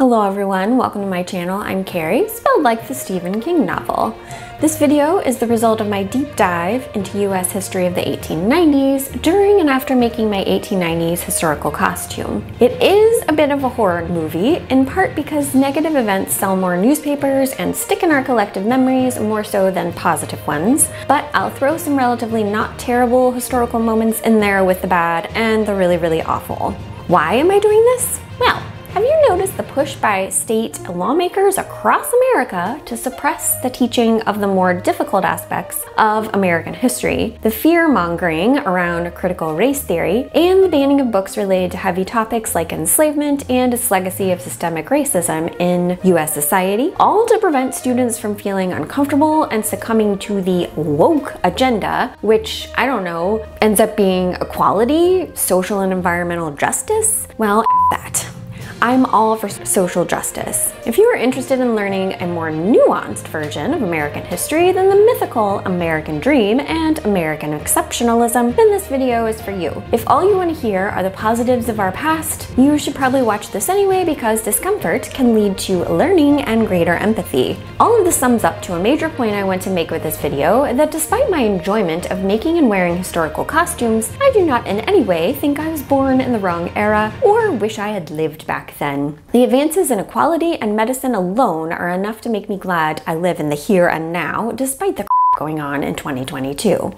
Hello everyone, welcome to my channel. I'm Carrie, spelled like the Stephen King novel. This video is the result of my deep dive into US history of the 1890s during and after making my 1890s historical costume. It is a bit of a horror movie, in part because negative events sell more newspapers and stick in our collective memories more so than positive ones, but I'll throw some relatively not terrible historical moments in there with the bad and the really, really awful. Why am I doing this? Well, have you noticed the push by state lawmakers across America to suppress the teaching of the more difficult aspects of American history, the fear mongering around critical race theory, and the banning of books related to heavy topics like enslavement and its legacy of systemic racism in US society, all to prevent students from feeling uncomfortable and succumbing to the woke agenda, which I don't know, ends up being equality, social and environmental justice? Well, that. I'm all for social justice. If you are interested in learning a more nuanced version of American history than the mythical American dream and American exceptionalism, then this video is for you. If all you want to hear are the positives of our past, you should probably watch this anyway because discomfort can lead to learning and greater empathy. All of this sums up to a major point I want to make with this video that despite my enjoyment of making and wearing historical costumes, I do not in any way think I was born in the wrong era or wish I had lived back then. The advances in equality and medicine alone are enough to make me glad I live in the here and now, despite the going on in 2022.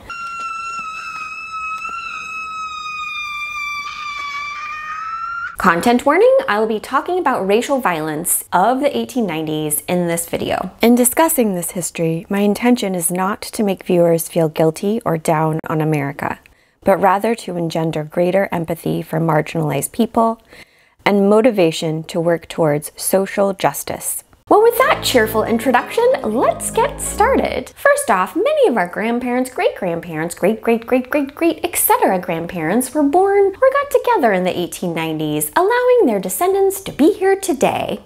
Content warning, I will be talking about racial violence of the 1890s in this video. In discussing this history, my intention is not to make viewers feel guilty or down on America, but rather to engender greater empathy for marginalized people and motivation to work towards social justice. Well, with that cheerful introduction, let's get started. First off, many of our grandparents, great grandparents, great great great great great, etc. grandparents were born or got together in the 1890s, allowing their descendants to be here today.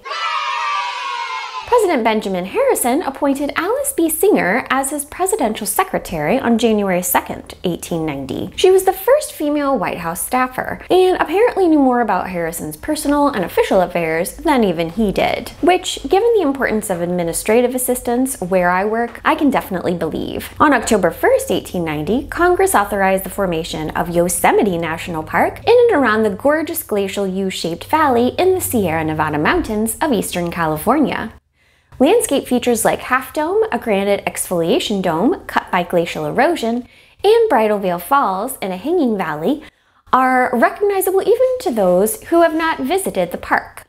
President Benjamin Harrison appointed Alice B. Sanger as his presidential secretary on January 2, 1890. She was the first female White House staffer, and apparently knew more about Harrison's personal and official affairs than even he did. Which, given the importance of administrative assistance where I work, I can definitely believe. On October 1, 1890, Congress authorized the formation of Yosemite National Park in and around the gorgeous glacial U-shaped valley in the Sierra Nevada mountains of eastern California. Landscape features like Half Dome, a granite exfoliation dome cut by glacial erosion, and Bridal Veil Falls in a hanging valley are recognizable even to those who have not visited the park.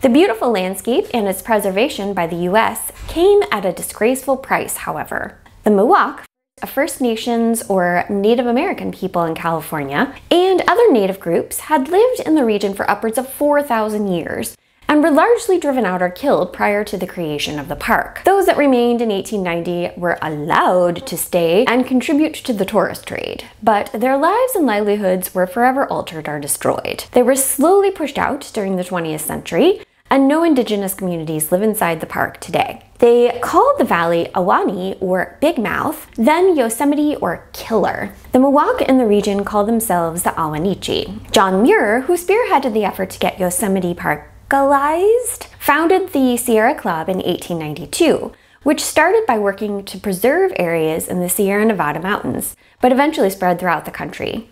The beautiful landscape and its preservation by the U.S. came at a disgraceful price, however. The Miwok, a First Nations or Native American people in California, and other Native groups had lived in the region for upwards of 4,000 years and were largely driven out or killed prior to the creation of the park. Those that remained in 1890 were allowed to stay and contribute to the tourist trade, but their lives and livelihoods were forever altered or destroyed. They were slowly pushed out during the 20th century, and no indigenous communities live inside the park today. They called the valley Awani or Big Mouth, then Yosemite or Killer. The Miwok in the region called themselves the Awanichi. John Muir, who spearheaded the effort to get Yosemite Park legalized, founded the Sierra Club in 1892, which started by working to preserve areas in the Sierra Nevada mountains, but eventually spread throughout the country.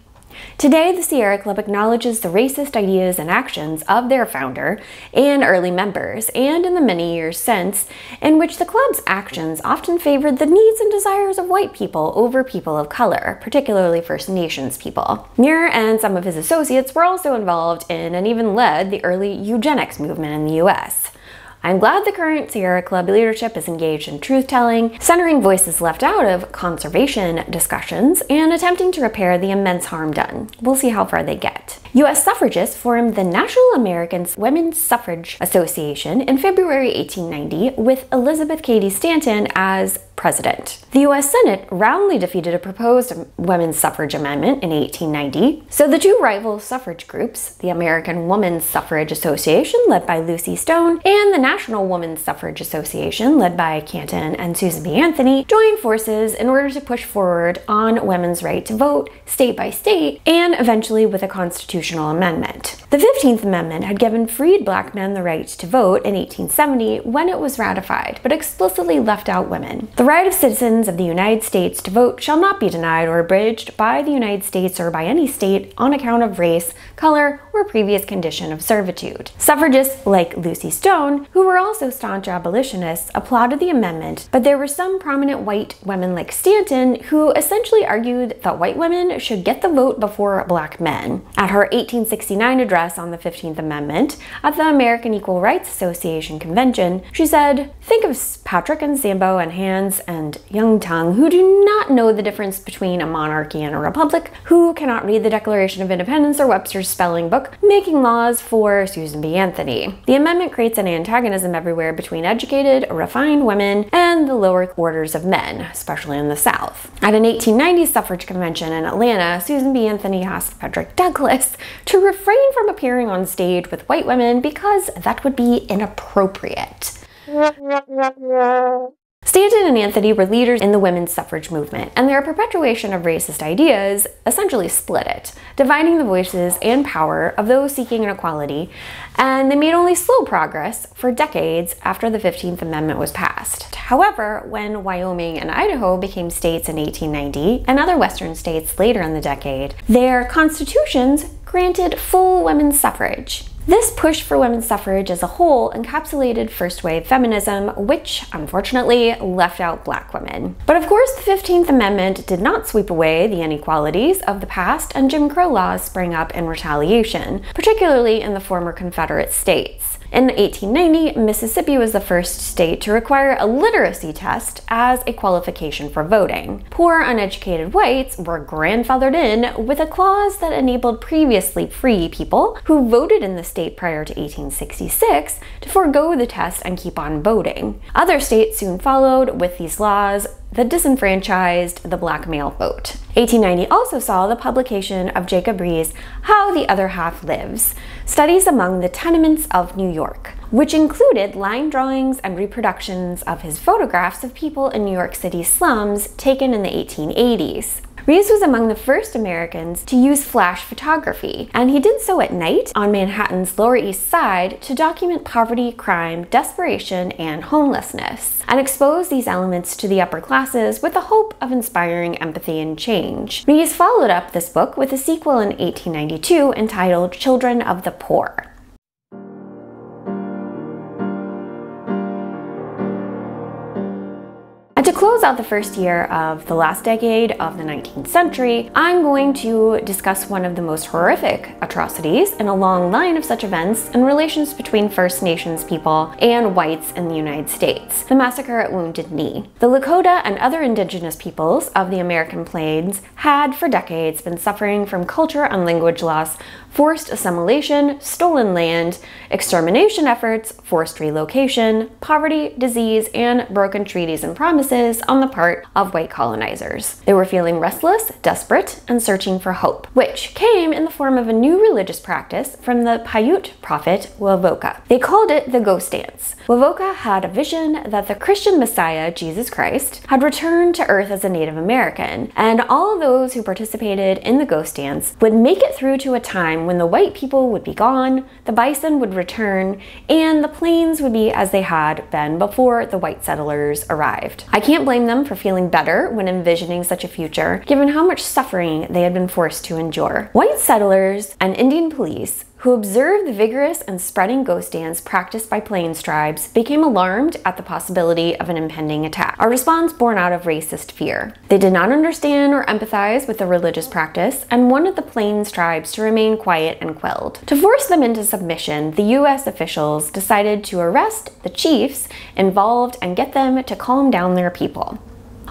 Today, the Sierra Club acknowledges the racist ideas and actions of their founder and early members, and in the many years since, in which the club's actions often favored the needs and desires of white people over people of color, particularly First Nations people. Muir and some of his associates were also involved in and even led the early eugenics movement in the US. I'm glad the current Sierra Club leadership is engaged in truth telling, centering voices left out of conservation discussions, and attempting to repair the immense harm done. We'll see how far they get. US suffragists formed the National American Women's Suffrage Association in February 1890 with Elizabeth Cady Stanton as president. The US Senate roundly defeated a proposed women's suffrage amendment in 1890, so the two rival suffrage groups, the American Women's Suffrage Association, led by Lucy Stone, and the National Women's Suffrage Association, led by Stanton and Susan B. Anthony, joined forces in order to push forward on women's right to vote state by state and eventually with a constitutional amendment. The 15th Amendment had given freed black men the right to vote in 1870 when it was ratified, but explicitly left out women. The right of citizens of the United States to vote shall not be denied or abridged by the United States or by any state on account of race, color, or previous condition of servitude. Suffragists like Lucy Stone, who were also staunch abolitionists, applauded the amendment, but there were some prominent white women like Stanton who essentially argued that white women should get the vote before black men. At her 1869 address on the 15th Amendment at the American Equal Rights Association convention, she said, Think of Patrick and Sambo and Hans and Yung Tung who do not know the difference between a monarchy and a republic, who cannot read the Declaration of Independence or Webster's spelling book, making laws for Susan B. Anthony. The amendment creates an antagonism everywhere between educated, refined women and the lower orders of men, especially in the South. At an 1890 suffrage convention in Atlanta, Susan B. Anthony asked Frederick Douglass to refrain from appearing on stage with white women because that would be inappropriate. Stanton and Anthony were leaders in the women's suffrage movement, and their perpetuation of racist ideas essentially split it, dividing the voices and power of those seeking equality, and they made only slow progress for decades after the 15th Amendment was passed. However, when Wyoming and Idaho became states in 1890, and other western states later in the decade, their constitutions granted full women's suffrage. This push for women's suffrage as a whole encapsulated first wave feminism, which unfortunately left out black women. But of course, the 15th Amendment did not sweep away the inequalities of the past, and Jim Crow laws sprang up in retaliation, particularly in the former Confederate states. In 1890, Mississippi was the first state to require a literacy test as a qualification for voting. Poor, uneducated whites were grandfathered in with a clause that enabled previously free people who voted in the state prior to 1866 to forego the test and keep on voting. Other states soon followed with these laws that disenfranchised the black male vote. 1890 also saw the publication of Jacob Riis' How the Other Half Lives, studies among the tenements of New York, which included line drawings and reproductions of his photographs of people in New York City slums taken in the 1880s. Riis was among the first Americans to use flash photography, and he did so at night on Manhattan's Lower East Side to document poverty, crime, desperation, and homelessness, and expose these elements to the upper classes with the hope of inspiring empathy and change. Riis followed up this book with a sequel in 1892 entitled Children of the Poor. To close out the first year of the last decade of the 19th century, I'm going to discuss one of the most horrific atrocities in a long line of such events and relations between First Nations people and whites in the United States, the massacre at Wounded Knee. The Lakota and other indigenous peoples of the American Plains had for decades been suffering from culture and language loss forced assimilation, stolen land, extermination efforts, forced relocation, poverty, disease, and broken treaties and promises on the part of white colonizers. They were feeling restless, desperate, and searching for hope, which came in the form of a new religious practice from the Paiute prophet Wovoka. They called it the ghost dance. Wovoka had a vision that the Christian Messiah, Jesus Christ, had returned to Earth as a Native American, and all those who participated in the ghost dance would make it through to a time when the white people would be gone, the bison would return, and the plains would be as they had been before the white settlers arrived. I can't blame them for feeling better when envisioning such a future, given how much suffering they had been forced to endure. White settlers and Indian police who observed the vigorous and spreading ghost dance practiced by Plains tribes, became alarmed at the possibility of an impending attack, a response born out of racist fear. They did not understand or empathize with the religious practice and wanted the Plains tribes to remain quiet and quelled. To force them into submission, the U.S. officials decided to arrest the chiefs involved and get them to calm down their people.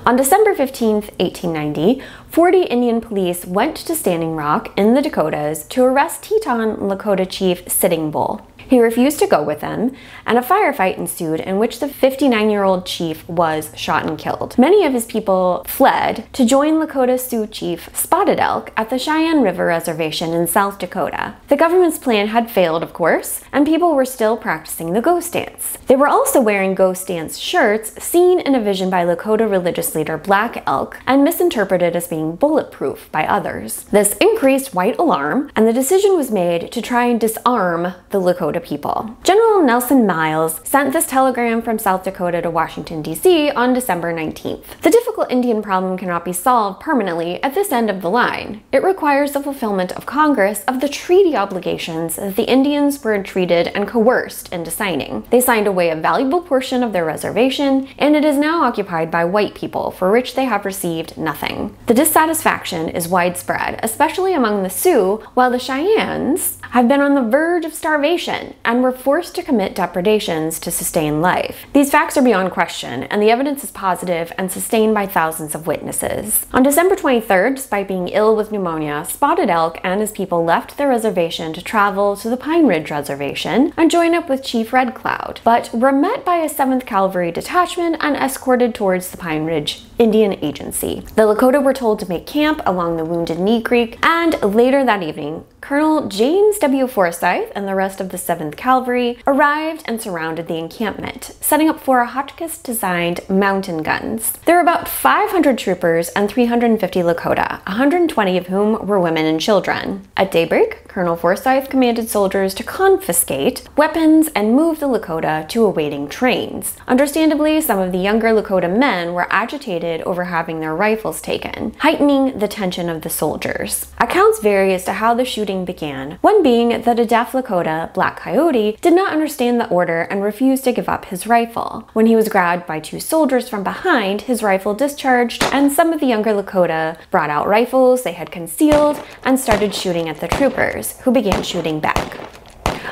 On December 15, 1890, 40 Indian police went to Standing Rock in the Dakotas to arrest Teton Lakota chief Sitting Bull. He refused to go with them, and a firefight ensued in which the 59 year old chief was shot and killed. Many of his people fled to join Lakota Sioux chief Spotted Elk at the Cheyenne River Reservation in South Dakota. The government's plan had failed, of course, and people were still practicing the ghost dance. They were also wearing ghost dance shirts seen in a vision by Lakota religious leader Black Elk and misinterpreted as being bulletproof by others. This increased white alarm, and the decision was made to try and disarm the Lakota people. General Nelson Miles sent this telegram from South Dakota to Washington, D.C. on December 19th. The difficult Indian problem cannot be solved permanently at this end of the line. It requires the fulfillment of Congress of the treaty obligations that the Indians were entreated and coerced into signing. They signed away a valuable portion of their reservation, and it is now occupied by white people, for which they have received nothing. The dissatisfaction is widespread, especially among the Sioux, while the Cheyennes have been on the verge of starvation and were forced to commit depredations to sustain life. These facts are beyond question, and the evidence is positive and sustained by thousands of witnesses. On December 23rd, despite being ill with pneumonia, Spotted Elk and his people left their reservation to travel to the Pine Ridge Reservation and join up with Chief Red Cloud, but were met by a 7th Cavalry detachment and escorted towards the Pine Ridge Indian Agency. The Lakota were told to make camp along the Wounded Knee Creek, and later that evening, Colonel James W. Forsyth and the rest of the 7th Cavalry arrived and surrounded the encampment, setting up four Hotchkiss designed mountain guns. There were about 500 troopers and 350 Lakota, 120 of whom were women and children. At daybreak, Colonel Forsyth commanded soldiers to confiscate weapons and move the Lakota to awaiting trains. Understandably, some of the younger Lakota men were agitated over having their rifles taken, heightening the tension of the soldiers. Accounts vary as to how the shooting began, one being that a deaf Lakota, Black Coyote, did not understand the order and refused to give up his rifle. When he was grabbed by two soldiers from behind, his rifle discharged, and some of the younger Lakota brought out rifles they had concealed and started shooting at the troopers who began shooting back.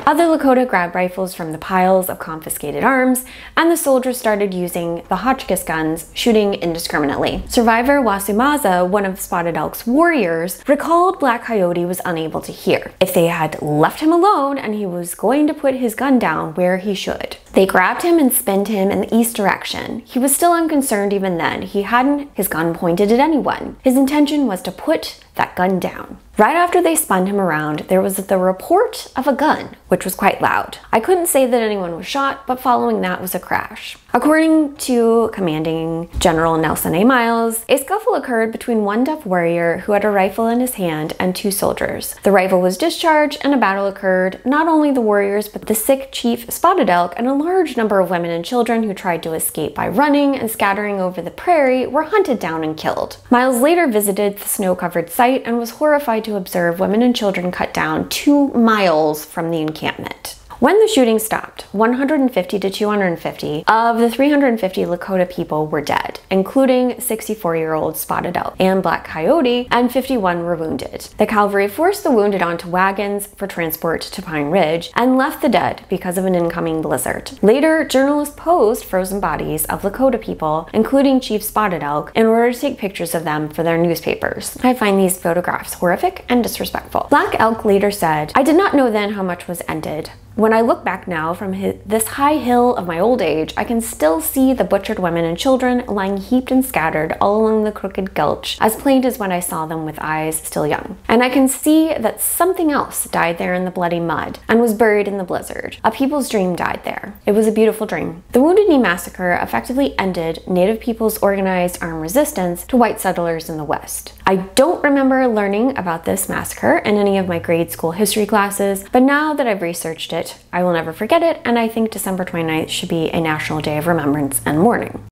Other Lakota grabbed rifles from the piles of confiscated arms, and the soldiers started using the Hotchkiss guns, shooting indiscriminately. Survivor Wasumaza, one of Spotted Elk's warriors, recalled Black Coyote was unable to hear. If they had left him alone and he was going to put his gun down where he should. They grabbed him and spinned him in the east direction. He was still unconcerned even then. He hadn't his gun pointed at anyone. His intention was to put that gun down. Right after they spun him around, there was the report of a gun, which was quite loud. I couldn't say that anyone was shot, but following that was a crash. According to Commanding General Nelson A. Miles, a scuffle occurred between one deaf warrior who had a rifle in his hand and two soldiers. The rifle was discharged and a battle occurred. Not only the warriors, but the sick chief Spotted Elk and a large number of women and children who tried to escape by running and scattering over the prairie were hunted down and killed. Miles later visited the snow-covered site and was horrified to observe women and children cut down two miles from the encampment. When the shooting stopped, 150 to 250 of the 350 Lakota people were dead, including 64-year-old Spotted Elk and Black Coyote, and 51 were wounded. The cavalry forced the wounded onto wagons for transport to Pine Ridge and left the dead because of an incoming blizzard. Later, journalists posed frozen bodies of Lakota people, including Chief Spotted Elk, in order to take pictures of them for their newspapers. I find these photographs horrific and disrespectful. Black Elk later said, I did not know then how much was ended. When I look back now from his, this high hill of my old age, I can still see the butchered women and children lying heaped and scattered all along the crooked gulch, as plain as when I saw them with eyes still young. And I can see that something else died there in the bloody mud and was buried in the blizzard. A people's dream died there. It was a beautiful dream. The Wounded Knee Massacre effectively ended Native peoples' organized armed resistance to white settlers in the West. I don't remember learning about this massacre in any of my grade school history classes, but now that I've researched it, I will never forget it, and I think December 29th should be a National Day of Remembrance and Mourning.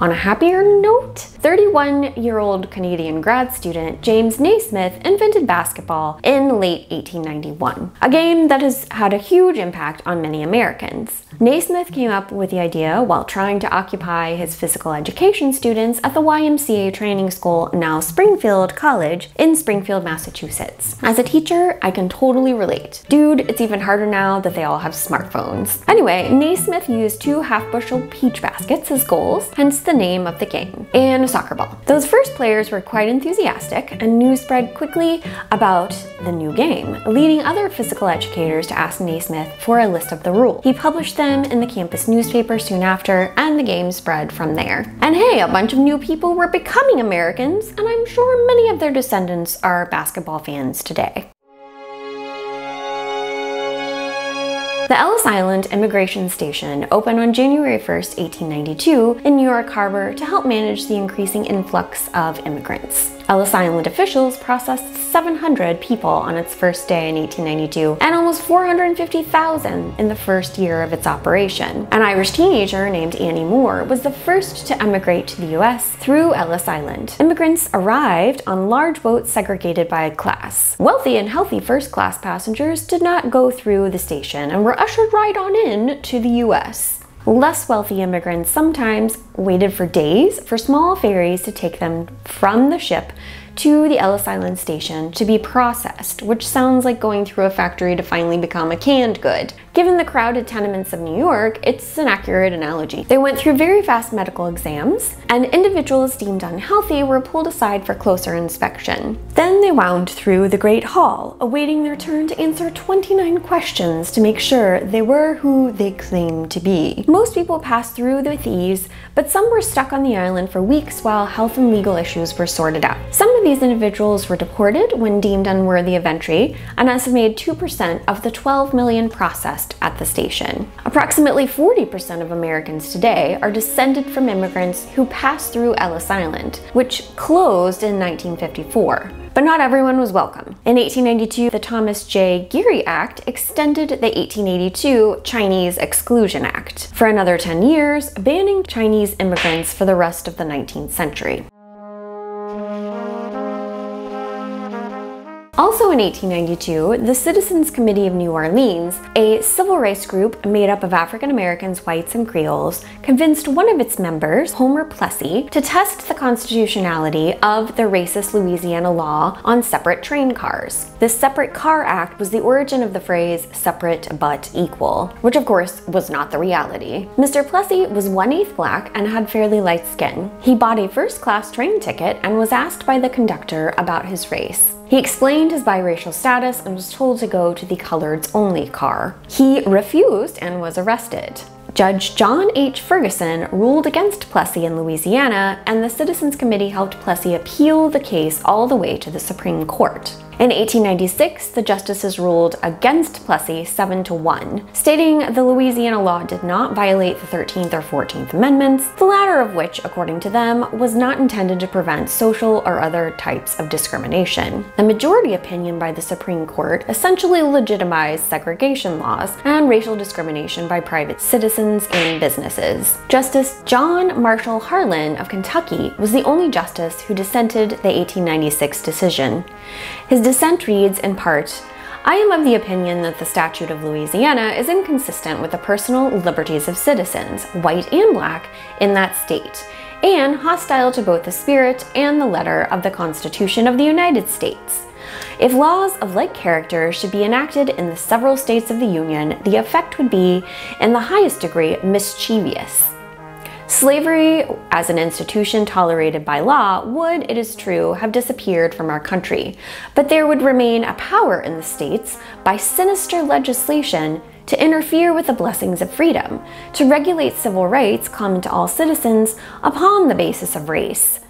On a happier note, 31 year old Canadian grad student James Naismith invented basketball in late 1891, a game that has had a huge impact on many Americans. Naismith came up with the idea while trying to occupy his physical education students at the YMCA training school, now Springfield College, in Springfield, Massachusetts. As a teacher, I can totally relate. Dude, it's even harder now that they all have smartphones. Anyway, Naismith used two half bushel peach baskets as goals, hence the name of the game, and a soccer ball. Those first players were quite enthusiastic, and news spread quickly about the new game, leading other physical educators to ask Naismith for a list of the rules. He published them in the campus newspaper soon after, and the game spread from there. And hey, a bunch of new people were becoming Americans, and I'm sure many of their descendants are basketball fans today. The Ellis Island Immigration Station opened on January 1, 1892 in New York Harbor to help manage the increasing influx of immigrants. Ellis Island officials processed 700 people on its first day in 1892 and almost 450,000 in the first year of its operation. An Irish teenager named Annie Moore was the first to emigrate to the US through Ellis Island. Immigrants arrived on large boats segregated by class. Wealthy and healthy first class passengers did not go through the station and were ushered right on in to the US. Less wealthy immigrants sometimes waited for days for small ferries to take them from the ship to the Ellis Island station to be processed, which sounds like going through a factory to finally become a canned good. Given the crowded tenements of New York, it's an accurate analogy. They went through very fast medical exams, and individuals deemed unhealthy were pulled aside for closer inspection. Then they wound through the Great Hall, awaiting their turn to answer 29 questions to make sure they were who they claimed to be. Most people passed through with ease, but some were stuck on the island for weeks while health and legal issues were sorted out. Some of these individuals were deported when deemed unworthy of entry, an estimated 2% of the 12 million processed at the station. Approximately 40% of Americans today are descended from immigrants who passed through Ellis Island, which closed in 1954 but not everyone was welcome. In 1892, the Thomas J. Geary Act extended the 1882 Chinese Exclusion Act for another 10 years, banning Chinese immigrants for the rest of the 19th century. Also in 1892, the Citizens Committee of New Orleans, a civil rights group made up of African Americans, whites, and Creoles, convinced one of its members, Homer Plessy, to test the constitutionality of the racist Louisiana law on separate train cars. This Separate Car Act was the origin of the phrase separate but equal, which of course was not the reality. Mr. Plessy was one-eighth black and had fairly light skin. He bought a first-class train ticket and was asked by the conductor about his race. He explained his biracial status and was told to go to the coloreds only car. He refused and was arrested. Judge John H. Ferguson ruled against Plessy in Louisiana, and the Citizens Committee helped Plessy appeal the case all the way to the Supreme Court. In 1896, the justices ruled against Plessy 7 to 1, stating the Louisiana law did not violate the 13th or 14th Amendments, the latter of which, according to them, was not intended to prevent social or other types of discrimination. The majority opinion by the Supreme Court essentially legitimized segregation laws and racial discrimination by private citizens and businesses. Justice John Marshall Harlan of Kentucky was the only justice who dissented the 1896 decision. His dissent reads in part, I am of the opinion that the Statute of Louisiana is inconsistent with the personal liberties of citizens, white and black, in that state, and hostile to both the spirit and the letter of the Constitution of the United States. If laws of like character should be enacted in the several states of the Union, the effect would be, in the highest degree, mischievous. Slavery, as an institution tolerated by law, would, it is true, have disappeared from our country, but there would remain a power in the states, by sinister legislation, to interfere with the blessings of freedom, to regulate civil rights common to all citizens upon the basis of race,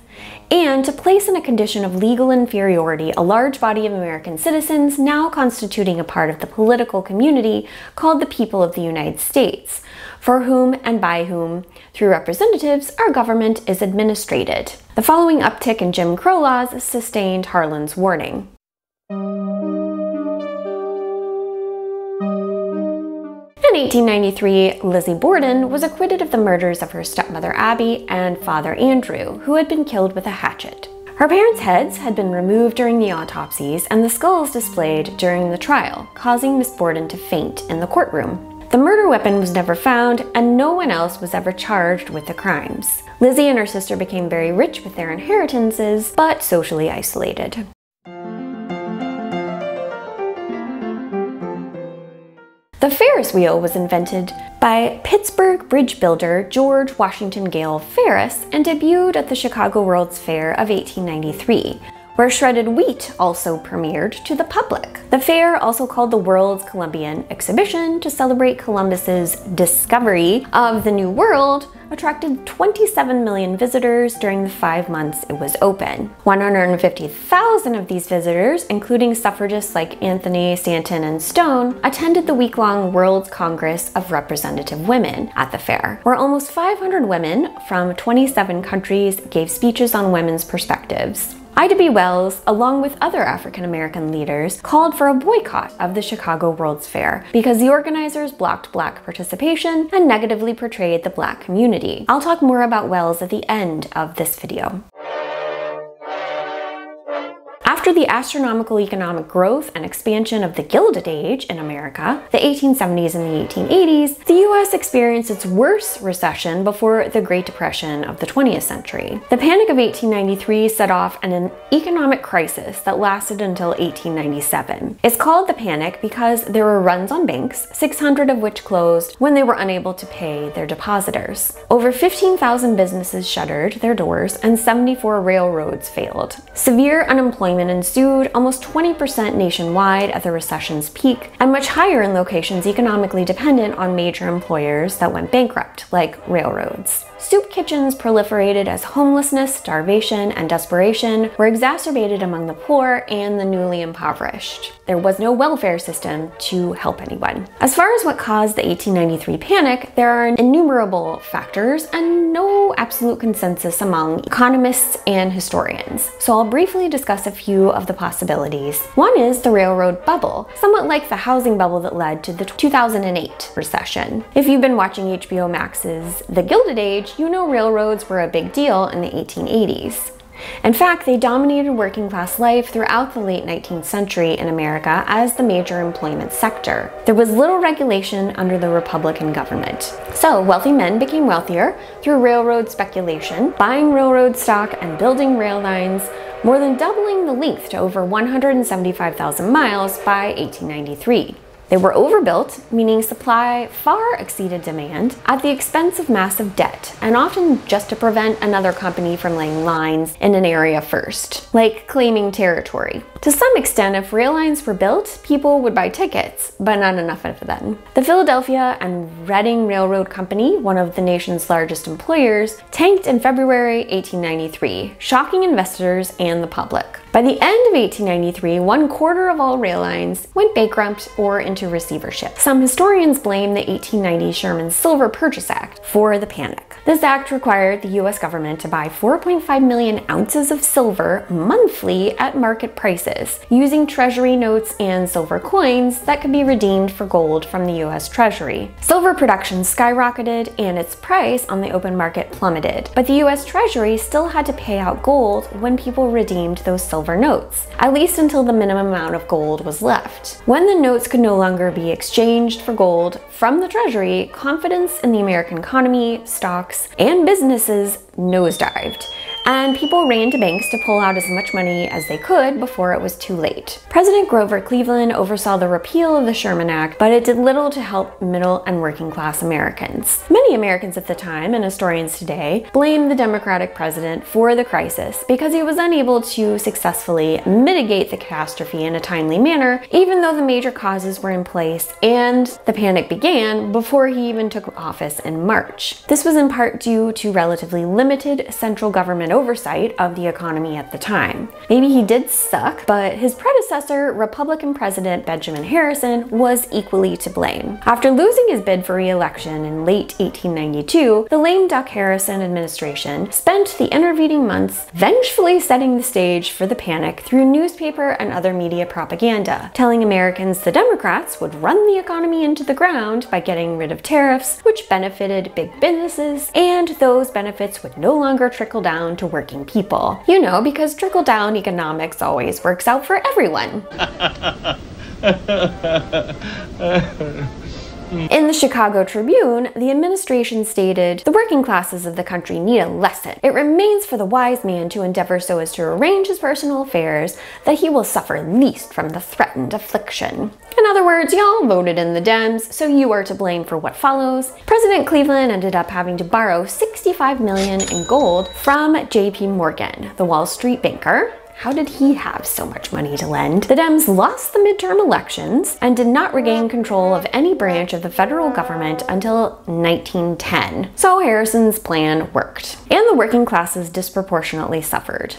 and to place in a condition of legal inferiority a large body of American citizens now constituting a part of the political community called the people of the United States, for whom and by whom, through representatives, our government is administrated. The following uptick in Jim Crow laws sustained Harlan's warning. In 1893, Lizzie Borden was acquitted of the murders of her stepmother Abby and father Andrew, who had been killed with a hatchet. Her parents' heads had been removed during the autopsies and the skulls displayed during the trial, causing Miss Borden to faint in the courtroom. The murder weapon was never found, and no one else was ever charged with the crimes. Lizzie and her sister became very rich with their inheritances, but socially isolated. The Ferris wheel was invented by Pittsburgh bridge builder George Washington Gale Ferris and debuted at the Chicago World's Fair of 1893 where shredded wheat also premiered to the public. The fair, also called the World's Columbian Exhibition to celebrate Columbus's discovery of the New World, attracted 27 million visitors during the five months it was open. 150,000 of these visitors, including suffragists like Anthony, Stanton, and Stone, attended the week-long World Congress of Representative Women at the fair, where almost 500 women from 27 countries gave speeches on women's perspectives. Ida B. Wells, along with other African American leaders, called for a boycott of the Chicago World's Fair because the organizers blocked black participation and negatively portrayed the black community. I'll talk more about Wells at the end of this video. After the astronomical economic growth and expansion of the Gilded Age in America, the 1870s and the 1880s, the US experienced its worst recession before the Great Depression of the 20th century. The Panic of 1893 set off an economic crisis that lasted until 1897. It's called the Panic because there were runs on banks, 600 of which closed when they were unable to pay their depositors. Over 15,000 businesses shuttered their doors and 74 railroads failed. Severe unemployment ensued, almost 20% nationwide at the recession's peak, and much higher in locations economically dependent on major employers that went bankrupt, like railroads. Soup kitchens proliferated as homelessness, starvation, and desperation were exacerbated among the poor and the newly impoverished. There was no welfare system to help anyone. As far as what caused the 1893 panic, there are innumerable factors and no absolute consensus among economists and historians. So I'll briefly discuss a few of the possibilities. One is the railroad bubble, somewhat like the housing bubble that led to the 2008 recession. If you've been watching HBO Max's The Gilded Age, you know railroads were a big deal in the 1880s. In fact, they dominated working class life throughout the late 19th century in America as the major employment sector. There was little regulation under the Republican government. So, wealthy men became wealthier through railroad speculation, buying railroad stock and building rail lines, more than doubling the length to over 175,000 miles by 1893. They were overbuilt, meaning supply far exceeded demand, at the expense of massive debt, and often just to prevent another company from laying lines in an area first, like claiming territory. To some extent, if rail lines were built, people would buy tickets, but not enough of them. The Philadelphia and Reading Railroad Company, one of the nation's largest employers, tanked in February 1893, shocking investors and the public. By the end of 1893, one quarter of all rail lines went bankrupt or into receivership. Some historians blame the 1890 Sherman Silver Purchase Act for the panic. This act required the US government to buy 4.5 million ounces of silver monthly at market prices, using treasury notes and silver coins that could be redeemed for gold from the US Treasury. Silver production skyrocketed and its price on the open market plummeted, but the US Treasury still had to pay out gold when people redeemed those silver silver notes, at least until the minimum amount of gold was left. When the notes could no longer be exchanged for gold from the Treasury, confidence in the American economy, stocks, and businesses nosedived and people ran to banks to pull out as much money as they could before it was too late. President Grover Cleveland oversaw the repeal of the Sherman Act, but it did little to help middle and working class Americans. Many Americans at the time, and historians today, blame the Democratic president for the crisis because he was unable to successfully mitigate the catastrophe in a timely manner, even though the major causes were in place and the panic began before he even took office in March. This was in part due to relatively limited central government oversight of the economy at the time. Maybe he did suck, but his predecessor, Republican President Benjamin Harrison, was equally to blame. After losing his bid for re-election in late 1892, the lame duck Harrison administration spent the intervening months vengefully setting the stage for the panic through newspaper and other media propaganda, telling Americans the Democrats would run the economy into the ground by getting rid of tariffs, which benefited big businesses, and those benefits would no longer trickle down to to working people. You know, because trickle down economics always works out for everyone. In the Chicago Tribune, the administration stated, The working classes of the country need a lesson. It remains for the wise man to endeavor so as to arrange his personal affairs that he will suffer least from the threatened affliction. In other words, y'all voted in the Dems, so you are to blame for what follows. President Cleveland ended up having to borrow 65 million in gold from JP Morgan, the Wall Street banker, how did he have so much money to lend? The Dems lost the midterm elections and did not regain control of any branch of the federal government until 1910. So Harrison's plan worked, and the working classes disproportionately suffered.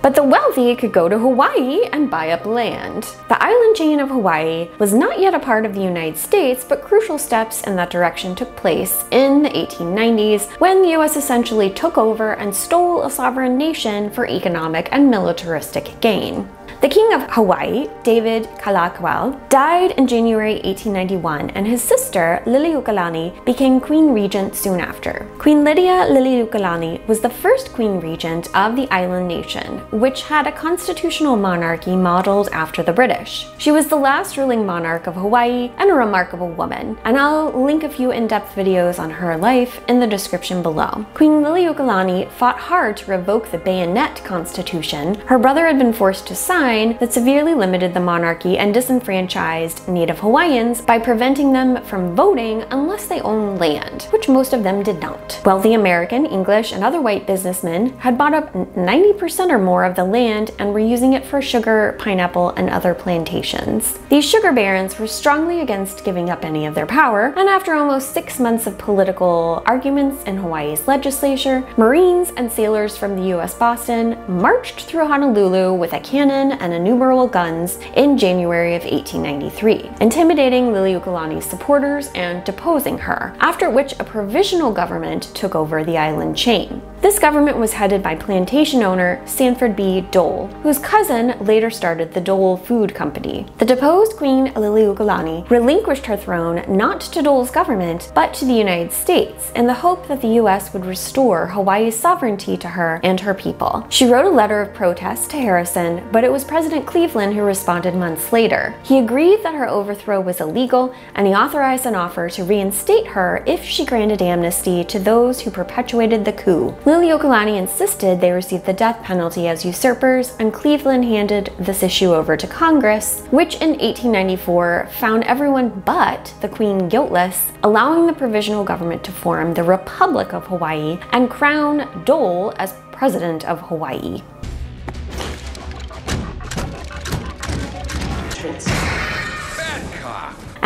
But the wealthy could go to Hawaii and buy up land. The island chain of Hawaii was not yet a part of the United States, but crucial steps in that direction took place in the 1890s when the US essentially took over and stole a sovereign nation for economic and militaristic gain. The king of Hawaii, David Kalakaua, died in January 1891 and his sister, Liliuokalani, became queen regent soon after. Queen Lydia Liliuokalani was the first queen regent of the island nation, which had a constitutional monarchy modeled after the British. She was the last ruling monarch of Hawaii and a remarkable woman, and I'll link a few in-depth videos on her life in the description below. Queen Liliuokalani fought hard to revoke the Bayonet Constitution her brother had been forced to sign that severely limited the monarchy and disenfranchised Native Hawaiians by preventing them from voting unless they owned land, which most of them did not. Wealthy American, English, and other white businessmen had bought up 90% or more of the land and were using it for sugar, pineapple, and other plantations. These sugar barons were strongly against giving up any of their power, and after almost six months of political arguments in Hawaii's legislature, Marines and sailors from the US Boston marched through Honolulu with a cannon and innumerable guns in January of 1893, intimidating Liliuokalani's supporters and deposing her, after which a provisional government took over the island chain. This government was headed by plantation owner Sanford B. Dole, whose cousin later started the Dole Food Company. The deposed Queen Liliuokalani relinquished her throne not to Dole's government, but to the United States, in the hope that the US would restore Hawaii's sovereignty to her and her people. She wrote a letter of protest to Harrison, but it was President Cleveland who responded months later. He agreed that her overthrow was illegal, and he authorized an offer to reinstate her if she granted amnesty to those who perpetuated the coup. Liliuokalani insisted they receive the death penalty as usurpers, and Cleveland handed this issue over to Congress, which in 1894 found everyone but the Queen guiltless, allowing the provisional government to form the Republic of Hawaii and crown Dole as President of Hawaii.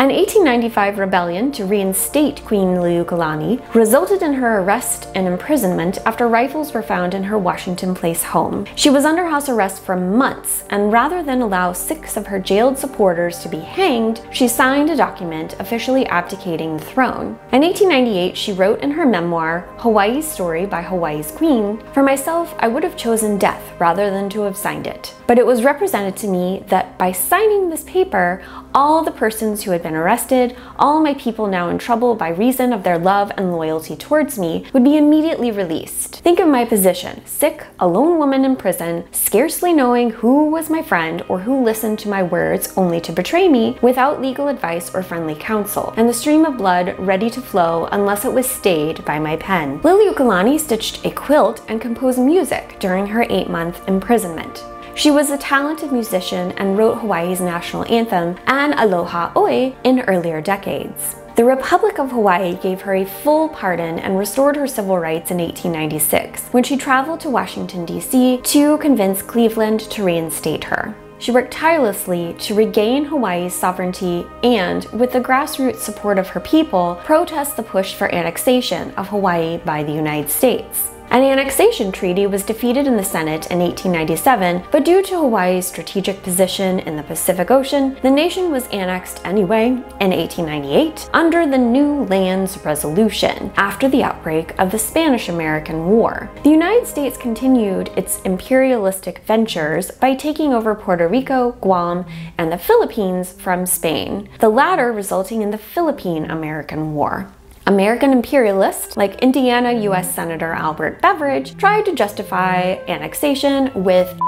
An 1895 rebellion to reinstate Queen Liliuokalani resulted in her arrest and imprisonment after rifles were found in her Washington Place home. She was under house arrest for months, and rather than allow six of her jailed supporters to be hanged, she signed a document officially abdicating the throne. In 1898, she wrote in her memoir, Hawaii's Story by Hawaii's Queen, For myself, I would have chosen death rather than to have signed it. But it was represented to me that by signing this paper, all the persons who had been arrested, all my people now in trouble by reason of their love and loyalty towards me, would be immediately released. Think of my position sick, a lone woman in prison, scarcely knowing who was my friend or who listened to my words only to betray me, without legal advice or friendly counsel, and the stream of blood ready to flow unless it was stayed by my pen. Lily Liliuokalani stitched a quilt and composed music during her eight month imprisonment. She was a talented musician and wrote Hawaii's national anthem and Aloha Oe in earlier decades. The Republic of Hawaii gave her a full pardon and restored her civil rights in 1896 when she traveled to Washington, D.C. to convince Cleveland to reinstate her. She worked tirelessly to regain Hawaii's sovereignty and, with the grassroots support of her people, protest the push for annexation of Hawaii by the United States. An annexation treaty was defeated in the Senate in 1897, but due to Hawaii's strategic position in the Pacific Ocean, the nation was annexed anyway in 1898 under the Newlands Resolution after the outbreak of the Spanish American War. The United States continued its imperialistic ventures by taking over Puerto Rico, Guam, and the Philippines from Spain, the latter resulting in the Philippine American War. American imperialists like Indiana U.S. Senator Albert Beveridge tried to justify annexation with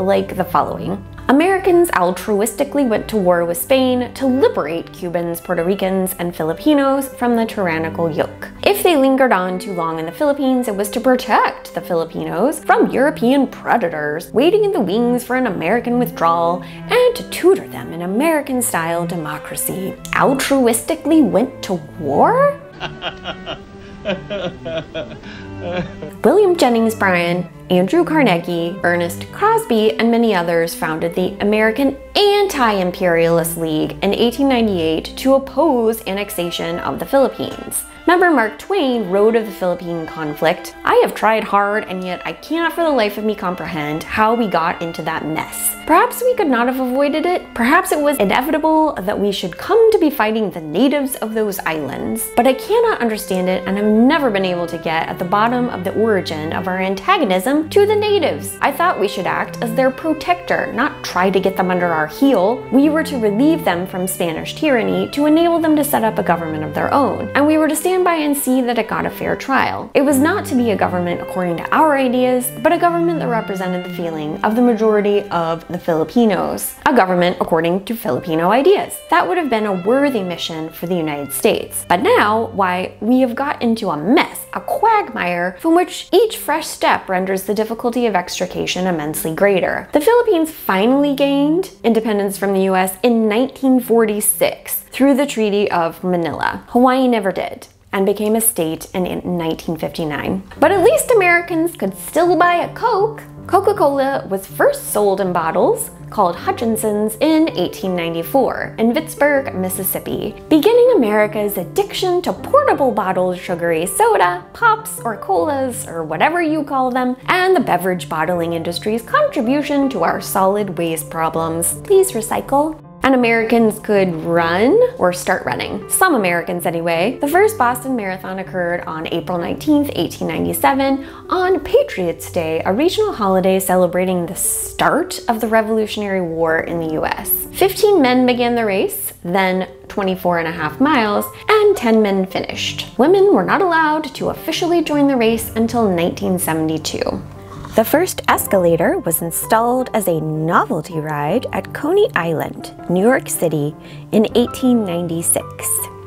like the following. Americans altruistically went to war with Spain to liberate Cubans, Puerto Ricans, and Filipinos from the tyrannical yoke. If they lingered on too long in the Philippines, it was to protect the Filipinos from European predators, waiting in the wings for an American withdrawal, and to tutor them in American style democracy. Altruistically went to war? William Jennings Bryan, Andrew Carnegie, Ernest Crosby, and many others founded the American Anti-Imperialist League in 1898 to oppose annexation of the Philippines. Member Mark Twain wrote of the Philippine conflict, I have tried hard and yet I cannot for the life of me comprehend how we got into that mess. Perhaps we could not have avoided it. Perhaps it was inevitable that we should come to be fighting the natives of those islands. But I cannot understand it and I have never been able to get at the bottom of the origin of our antagonism to the natives. I thought we should act as their protector, not try to get them under our heel. We were to relieve them from Spanish tyranny to enable them to set up a government of their own. And we were to stand by and see that it got a fair trial. It was not to be a government according to our ideas, but a government that represented the feeling of the majority of the Filipinos. A government according to Filipino ideas. That would have been a worthy mission for the United States. But now, why, we have got into a mess, a quagmire from which each fresh step renders the difficulty of extrication immensely greater. The Philippines finally gained independence from the US in 1946 through the Treaty of Manila. Hawaii never did and became a state in 1959. But at least Americans could still buy a Coke. Coca-Cola was first sold in bottles called Hutchinson's in 1894 in Vicksburg, Mississippi, beginning America's addiction to portable bottled sugary soda, pops, or colas, or whatever you call them, and the beverage bottling industry's contribution to our solid waste problems. Please recycle and Americans could run or start running. Some Americans, anyway. The first Boston Marathon occurred on April 19, 1897, on Patriots' Day, a regional holiday celebrating the start of the Revolutionary War in the US. 15 men began the race, then 24 and a half miles, and 10 men finished. Women were not allowed to officially join the race until 1972. The first escalator was installed as a novelty ride at Coney Island, New York City in 1896.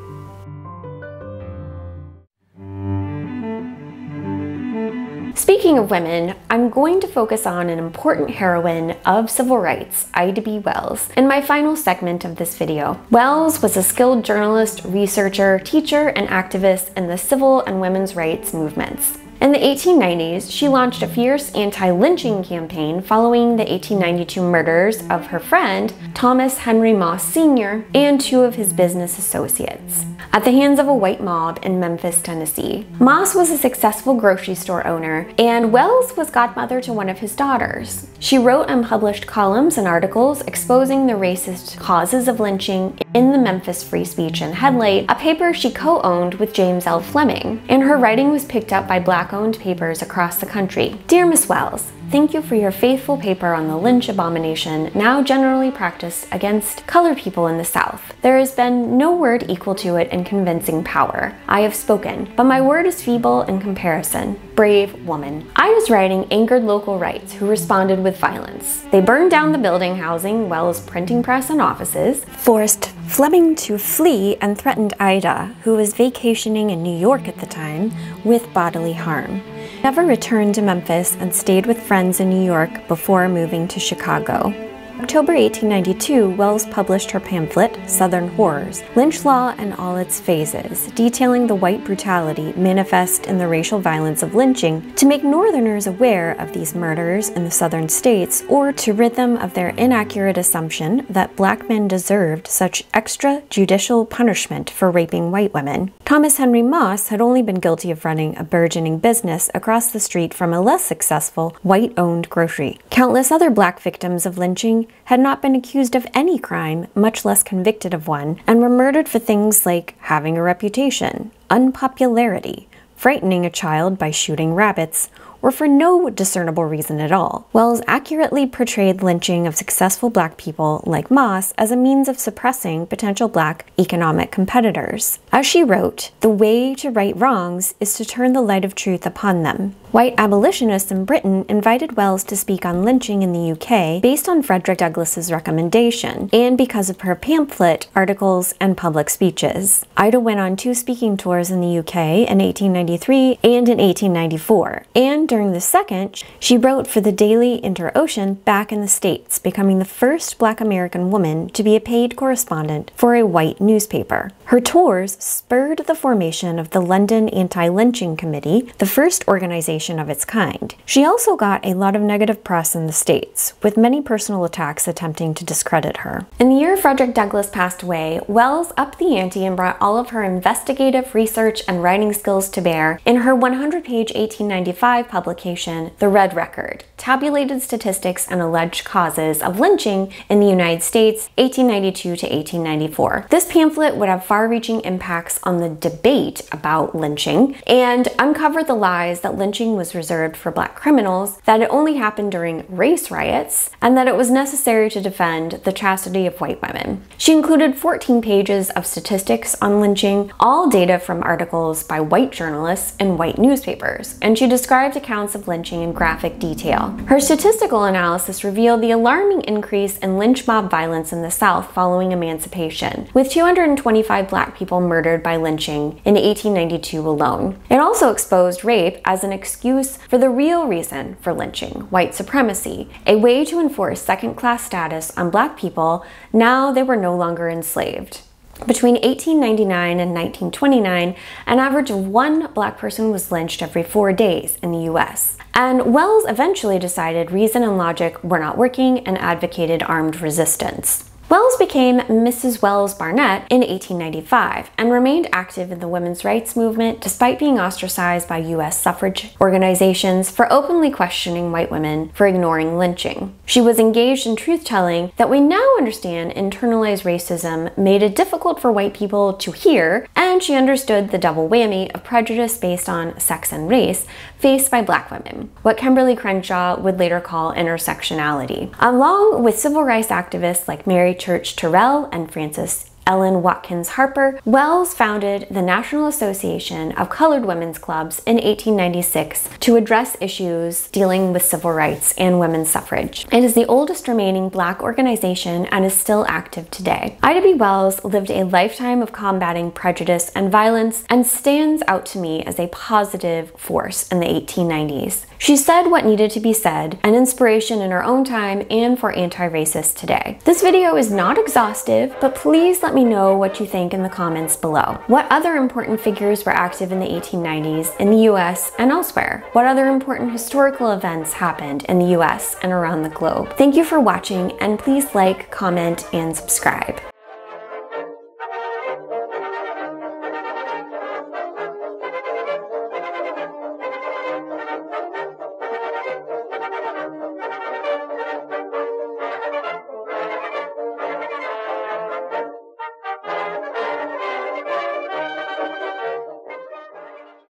Speaking of women, I'm going to focus on an important heroine of civil rights, Ida B. Wells, in my final segment of this video. Wells was a skilled journalist, researcher, teacher, and activist in the civil and women's rights movements. In the 1890s, she launched a fierce anti-lynching campaign following the 1892 murders of her friend, Thomas Henry Moss Sr., and two of his business associates, at the hands of a white mob in Memphis, Tennessee. Moss was a successful grocery store owner, and Wells was godmother to one of his daughters. She wrote and published columns and articles exposing the racist causes of lynching in the Memphis Free Speech and Headlight, a paper she co-owned with James L. Fleming, and her writing was picked up by black owned papers across the country. Dear Miss Wells, thank you for your faithful paper on the lynch abomination now generally practiced against colored people in the South. There has been no word equal to it in convincing power. I have spoken, but my word is feeble in comparison. Brave woman. Ida's writing angered local rights who responded with violence. They burned down the building housing Wells' printing press and offices, forced Fleming to flee and threatened Ida, who was vacationing in New York at the time, with bodily harm. Never returned to Memphis and stayed with friends in New York before moving to Chicago. October 1892, Wells published her pamphlet, Southern Horrors, Lynch Law and All Its Phases, detailing the white brutality manifest in the racial violence of lynching to make Northerners aware of these murders in the Southern states or to rid them of their inaccurate assumption that black men deserved such extrajudicial punishment for raping white women. Thomas Henry Moss had only been guilty of running a burgeoning business across the street from a less successful white owned grocery. Countless other black victims of lynching had not been accused of any crime, much less convicted of one, and were murdered for things like having a reputation, unpopularity, frightening a child by shooting rabbits, or for no discernible reason at all. Wells accurately portrayed lynching of successful black people like Moss as a means of suppressing potential black economic competitors. As she wrote, the way to right wrongs is to turn the light of truth upon them. White abolitionists in Britain invited Wells to speak on lynching in the UK based on Frederick Douglass's recommendation, and because of her pamphlet, articles, and public speeches. Ida went on two speaking tours in the UK in 1893 and in 1894, and during the second, she wrote for the Daily Inter-Ocean back in the States, becoming the first black American woman to be a paid correspondent for a white newspaper. Her tours spurred the formation of the London Anti-Lynching Committee, the first organization of its kind. She also got a lot of negative press in the States, with many personal attacks attempting to discredit her. In the year Frederick Douglass passed away, Wells upped the ante and brought all of her investigative research and writing skills to bear in her 100-page 1895 publication, The Red Record, Tabulated Statistics and Alleged Causes of Lynching in the United States, 1892 to 1894. This pamphlet would have far-reaching impacts on the debate about lynching and uncovered the lies that lynching was reserved for black criminals, that it only happened during race riots, and that it was necessary to defend the chastity of white women. She included 14 pages of statistics on lynching, all data from articles by white journalists in white newspapers, and she described accounts of lynching in graphic detail. Her statistical analysis revealed the alarming increase in lynch mob violence in the South following emancipation, with 225 black people murdered by lynching in 1892 alone. It also exposed rape as an excuse for the real reason for lynching, white supremacy, a way to enforce second-class status on black people now they were no longer enslaved. Between 1899 and 1929, an average of one black person was lynched every four days in the US. And Wells eventually decided reason and logic were not working and advocated armed resistance. Wells became Mrs. Wells Barnett in 1895 and remained active in the women's rights movement despite being ostracized by U.S. suffrage organizations for openly questioning white women for ignoring lynching. She was engaged in truth telling that we now understand internalized racism made it difficult for white people to hear, and she understood the double whammy of prejudice based on sex and race faced by black women, what Kimberlé Crenshaw would later call intersectionality. Along with civil rights activists like Mary Church Terrell and Frances Ellen Watkins Harper, Wells founded the National Association of Colored Women's Clubs in 1896 to address issues dealing with civil rights and women's suffrage. It is the oldest remaining black organization and is still active today. Ida B. Wells lived a lifetime of combating prejudice and violence and stands out to me as a positive force in the 1890s. She said what needed to be said, an inspiration in her own time and for anti-racists today. This video is not exhaustive, but please let me know what you think in the comments below. What other important figures were active in the 1890s in the US and elsewhere? What other important historical events happened in the US and around the globe? Thank you for watching and please like, comment, and subscribe.